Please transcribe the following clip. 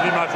l'homme du match